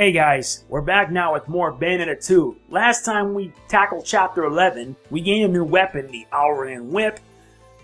Hey guys, we're back now with more Bayonetta 2. Last time we tackled Chapter 11, we gained a new weapon, the Aurian Whip,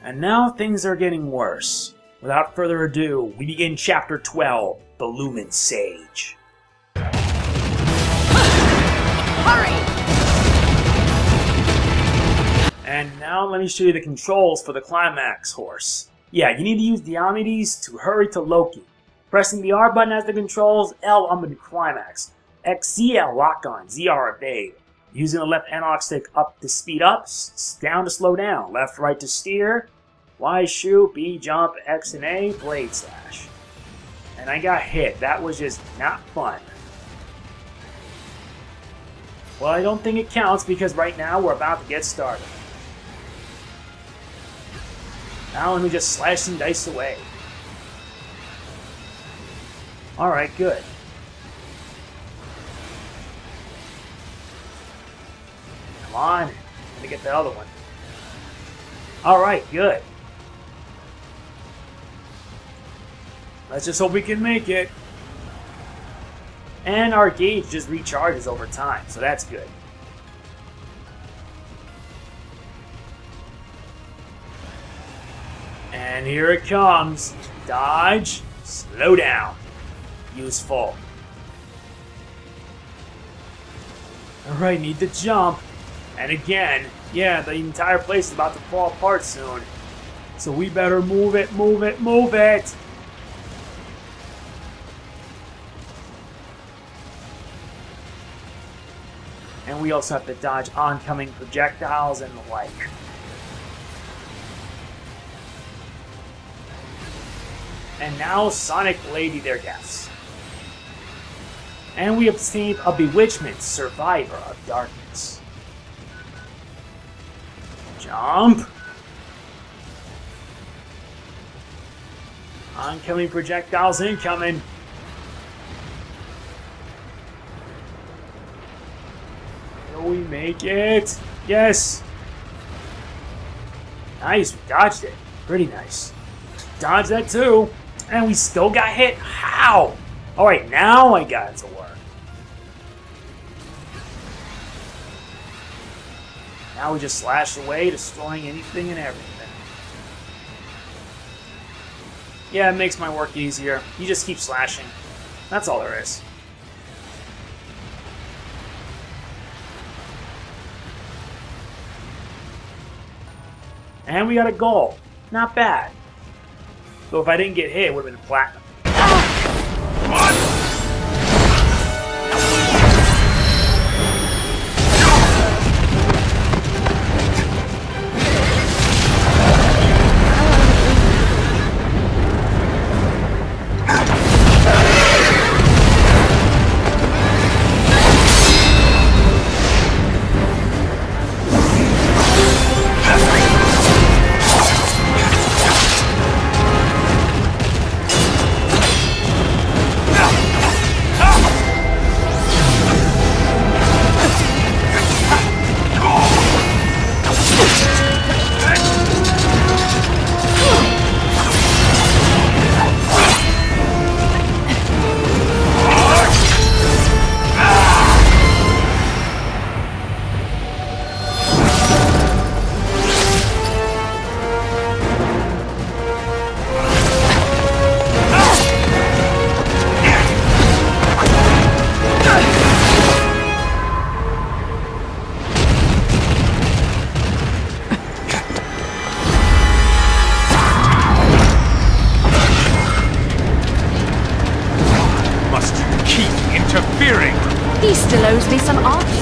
and now things are getting worse. Without further ado, we begin Chapter 12, The Lumen Sage. Hurry! And now let me show you the controls for the Climax horse. Yeah, you need to use Diomedes to hurry to Loki. Pressing the R button as the controls, L on the climax. XZL lock on, ZR evade. Using the left analog stick up to speed up, down to slow down, left right to steer, Y shoot, B jump, X and A, blade slash. And I got hit. That was just not fun. Well, I don't think it counts because right now we're about to get started. Now let me just slash some dice away. Alright, good. Come on. Let me get the other one. Alright, good. Let's just hope we can make it. And our gauge just recharges over time, so that's good. And here it comes. Dodge, slow down. Useful. Alright, need to jump. And again, yeah, the entire place is about to fall apart soon. So we better move it, move it, move it! And we also have to dodge oncoming projectiles and the like. And now Sonic Lady their deaths. And we obtain a Bewitchment, Survivor of Darkness. Jump! Oncoming projectiles incoming. Will we make it? Yes! Nice, we dodged it. Pretty nice. Dodge that too. And we still got hit? How? Alright, now I got it to work. Now we just slash away, destroying anything and everything. Yeah, it makes my work easier. You just keep slashing. That's all there is. And we got a goal. Not bad. So if I didn't get hit, it would have been platinum. He still owes me some answers.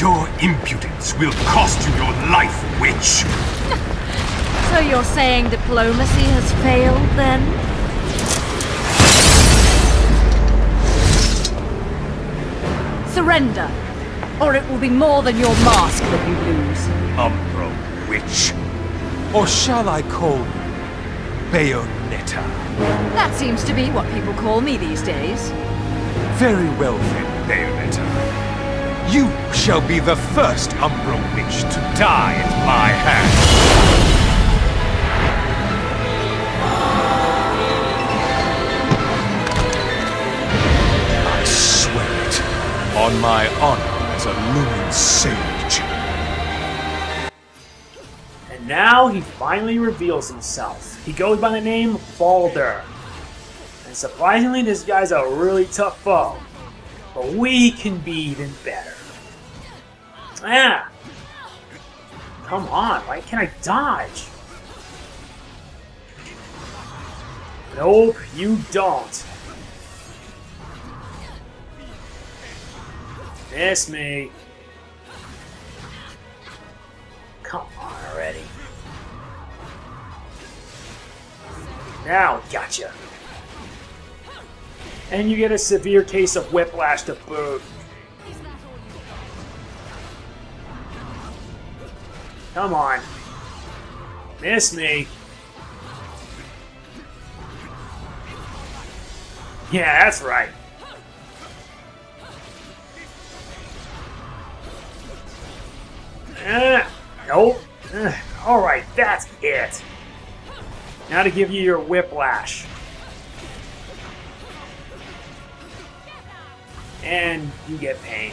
Your impudence will cost you your life, witch! So you're saying diplomacy has failed then? Surrender, or it will be more than your mask that you lose. Umbra witch. Or shall I call you Bayonetta? That seems to be what people call me these days. Very well then. Bayonetta. You shall be the first Umbra Witch to die at my hand. On my honor as a Lumen Sage. And now he finally reveals himself. He goes by the name Balder. And surprisingly, this guy's a really tough foe. But we can be even better. Ah! Come on, why can't I dodge? Nope, you don't. Miss me. Come on already. Now, gotcha. And you get a severe case of whiplash to boot. Come on. Miss me. Yeah, that's right. Uh, nope. Uh, Alright, that's it. Now to give you your whiplash. And you get pain.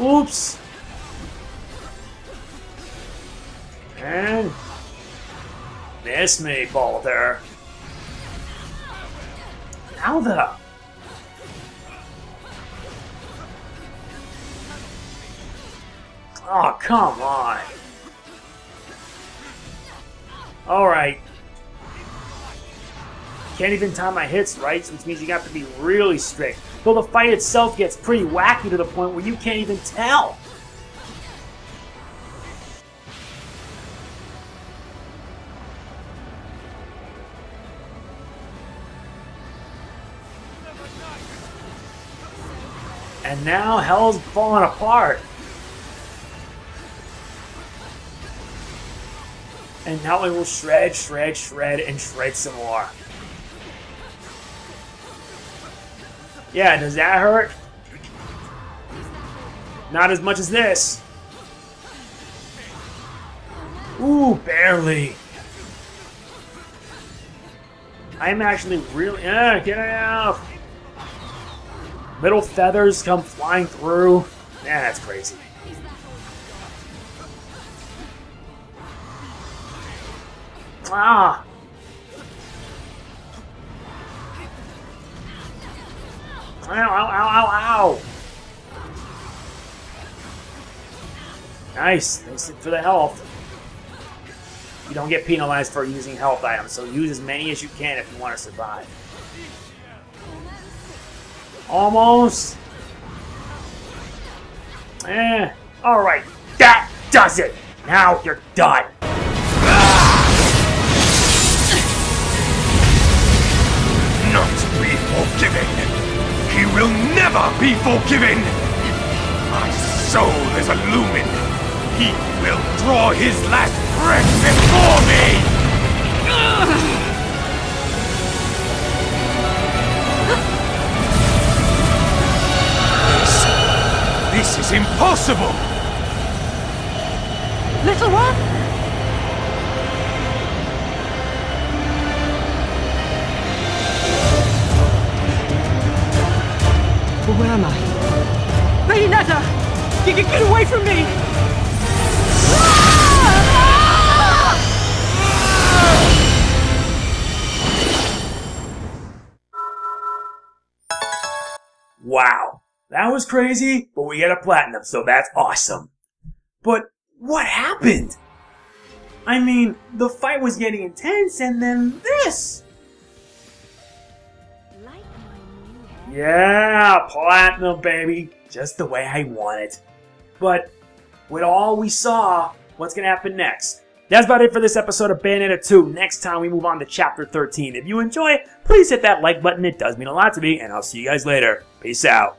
Oops. And miss me, Balder. Now the Oh, come on. Alright. Can't even time my hits right, which means you have to be really strict. Though the fight itself gets pretty wacky to the point where you can't even tell. And now hell's falling apart. And now it will shred, shred, shred, and shred some more. Yeah, does that hurt? Not as much as this. Ooh, barely. I'm actually really. Uh, get out! Little feathers come flying through. Yeah, that's crazy. Ah! Ow, ow, ow, ow, ow! Nice. Thanks for the health. You don't get penalized for using health items, so use as many as you can if you want to survive. Almost. Eh. Alright. That does it! Now you're done. Forgiven. He will never be forgiven. My soul is illumined. He will draw his last breath before me. This, this is impossible. Little one? Where am I? Lady Bayonetta! Get, get, get away from me! Wow. That was crazy, but we get a platinum, so that's awesome. But what happened? I mean, the fight was getting intense, and then this! Yeah, platinum, baby. Just the way I want it. But with all we saw, what's gonna happen next? That's about it for this episode of Bayonetta 2. Next time we move on to Chapter 13. If you enjoy it, please hit that like button. It does mean a lot to me, and I'll see you guys later. Peace out.